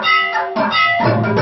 Thank you.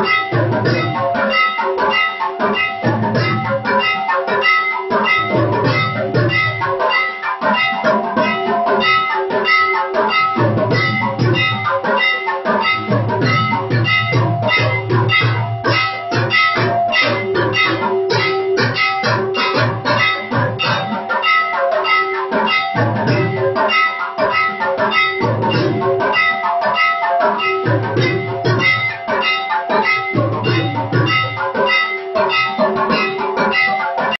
Gracias.